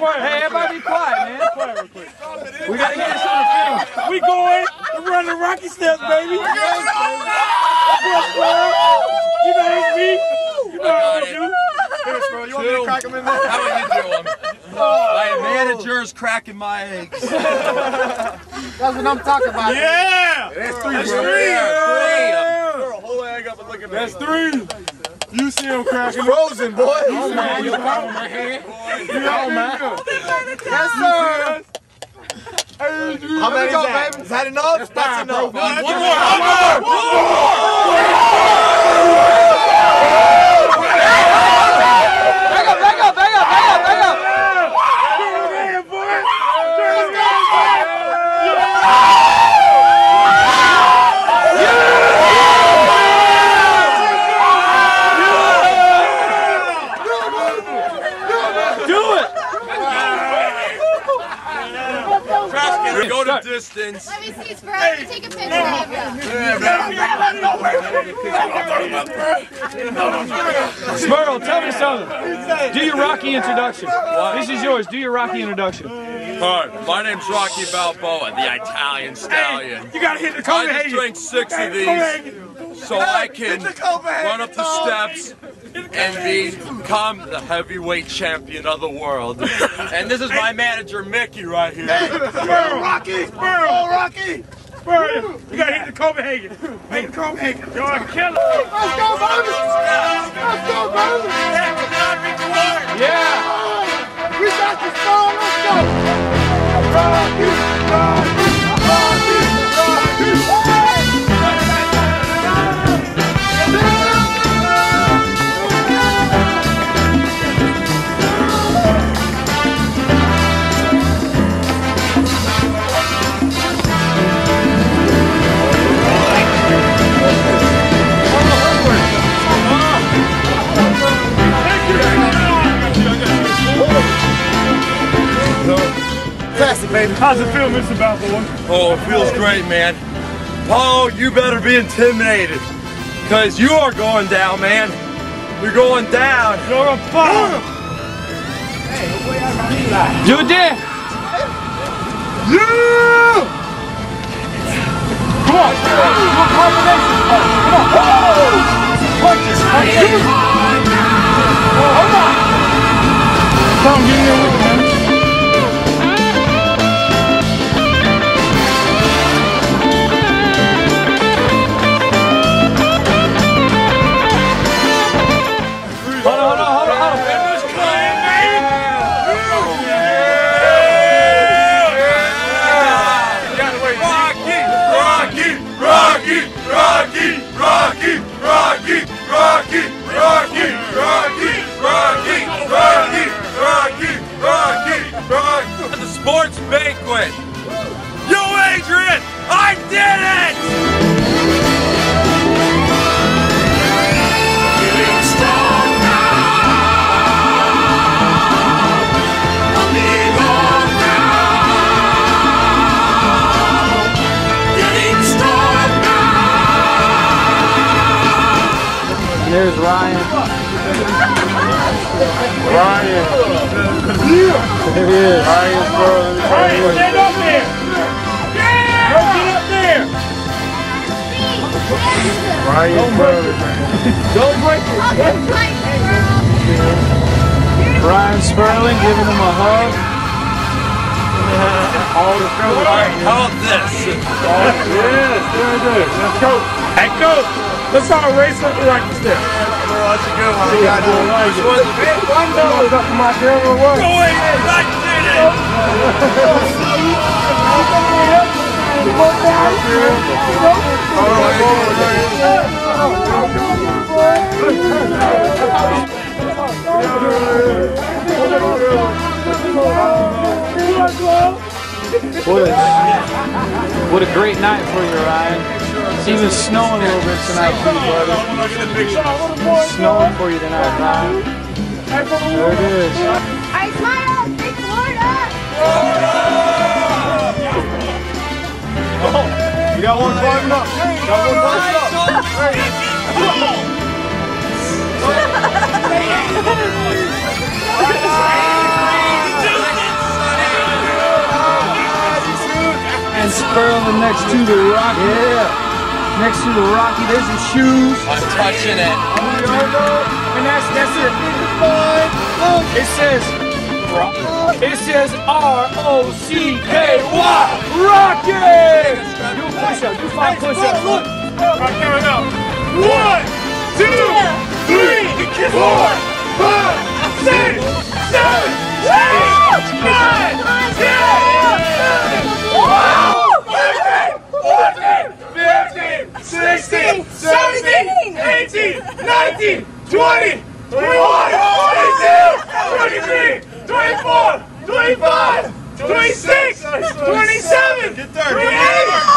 quiet. Hey, everybody be quiet, man. Quiet real quick. We got to get this on the film. We going. We're running Rocky Steps, baby. We're going. You know it's me. You know what I do. Finish, bro. You want me to crack them in there? How about you do them? Oh. My manager's cracking my eggs. That's what I'm talking about. Yeah! That's three, That's bro. Three. Yeah. Three. Throw a whole egg up and looking at me. That's three. You see him cracking. Frozen, boy. Oh, man. You caught my hand. Oh, man. Yes, sir. How many go, baby? Is that enough? That's, enough. One more. One more. Back up, back up, back up, back up, back up. Go to distance. Let me see, Spur. Let me take a picture of you. Smurl, tell me something. Do your Rocky introduction. This is yours. Do your Rocky introduction. Hi, my name's Rocky Balboa, the Italian stallion. You gotta hit the I just drank six of these so I can run up the steps and become the heavyweight champion of the world. And this is my manager, Mickey, right here. Spur, Rocky. Spur. Oh, Rocky. Spur. You gotta hit the Copenhagen. Hit the Copenhagen. You're a killer. Let's go, baby. Let's go, baby. Yeah. We got this ball. Let's go. Baby. How's it feel, Mr. Balboa? Oh, it feels great, man. Paul, you better be intimidated. Because you are going down, man. You're going down. You're a. Do it there. Yeah. Come on. Do a combination. Come on. Punches. Punches. Hold on. Come get in there with me, There's Ryan. Ryan. There he is. Ryan Spur. Ryan, stand up there. Go get up there. Ryan Spur. Don't break it. Don't break it. Ryan Sperling giving him a hug. All the trouble. All right, how about this? Yes, very good. Let's go. Hey, coach. Let's race up the Rocky step. That's a good one. Big? One dollar up to my camera. What? Go Adrian, I did it! What a, what a great night for you, Ryan. It's even snowing a little bit tonight for you, brother. It's snowing for you tonight, Ryan. There it is. I smile. Big Florida. Oh, you got one climbing up. You got one climbing up. And spur on the next two to the Rocky. Yeah. Next to the Rocky, there's his shoes. I'm touching it. And that's that's it. Look, It says it says R O C K Y Rocky. Do a push up. Do five push ups. Look. All right, count it out. One, two, three, four, five, six, seven, eight, nine, ten, 25, 26, 27, 28.